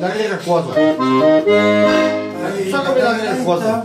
Dale recuoso. Sácame la recuoso.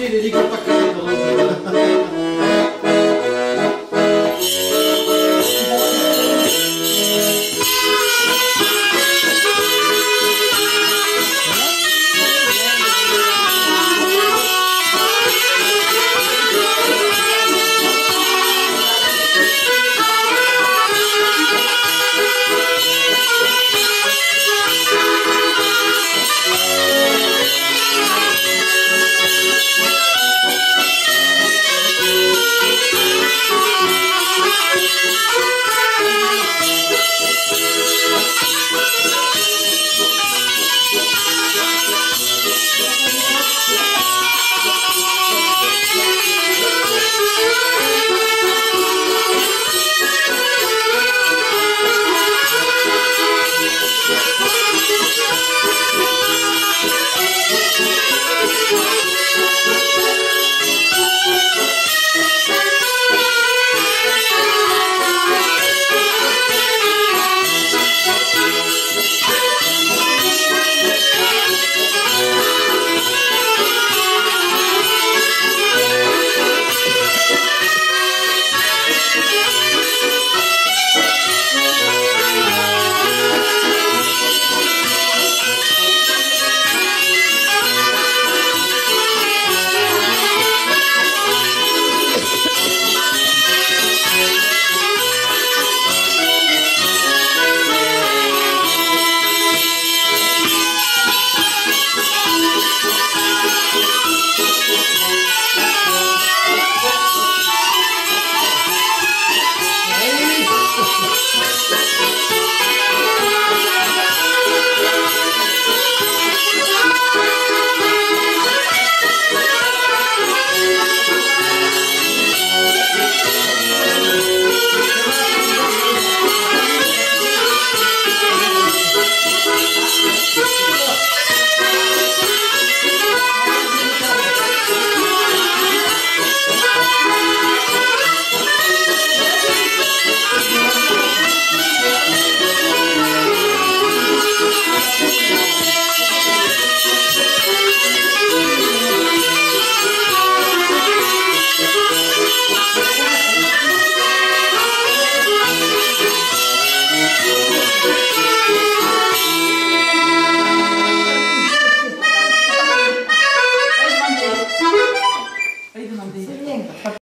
Кири, Лига Пока.